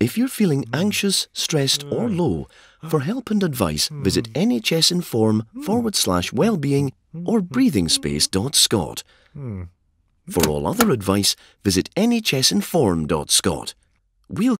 If you're feeling hmm. anxious, stressed, or hmm. low, for help and advice, hmm. visit nhsinform forward slash wellbeing or breathingspace.scot. For all other advice, visit nhsinform.scot. We'll